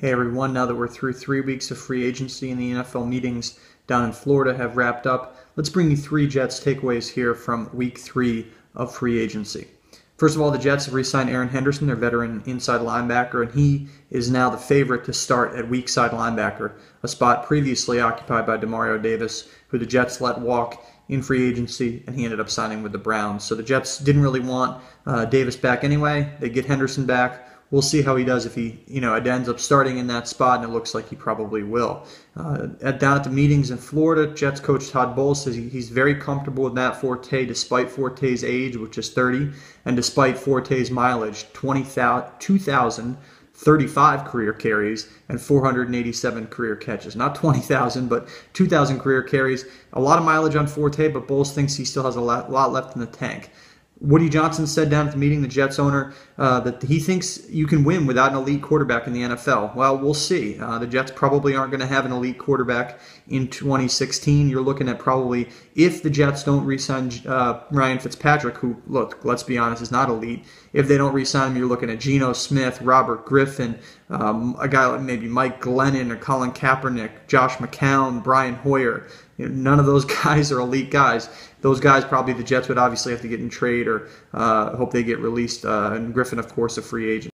Hey everyone, now that we're through three weeks of free agency and the NFL meetings down in Florida have wrapped up, let's bring you three Jets takeaways here from week three of free agency. First of all, the Jets have re signed Erin Henderson, their veteran inside linebacker, and he is now the favorite to start at weak side linebacker, a spot previously occupied by Demario Davis, who the Jets let walk in free agency, and he ended up signing with the Browns. So the Jets didn't really want uh, Davis back anyway. They get Henderson back we'll see how he does if he, you know, ends up starting in that spot, and it looks like he probably will. Uh, at, down at the meetings in Florida, Jets coach Todd Bowles says he, he's very comfortable with Matt Forte, despite Forte's age, which is 30, and despite Forte's mileage, 2,035 career carries and 487 career catches. Not 20,000, but 2,000 career carries. A lot of mileage on Forte, but Bowles thinks he still has a lot left in the tank. Woody Johnson said down at the meeting, the Jets owner, uh, that he thinks you can win without an elite quarterback in the NFL. Well, we'll see. Uh, the Jets probably aren't going to have an elite quarterback in 2016. You're looking at probably, if the Jets don't re sign uh, Ryan Fitzpatrick, who, look, let's be honest, is not elite, if they don't re sign him, you're looking at Geno Smith, Robert Griffin, um, a guy like maybe Mike Glennon or Colin Kaepernick, Josh McCown, Brian Hoyer. You know, none of those guys are elite guys. Those guys probably the Jets would obviously have to get in trade or uh, hope they get released. Uh, and Griffin, of course, a free agent.